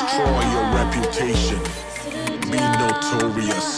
destroy your reputation. Be notorious.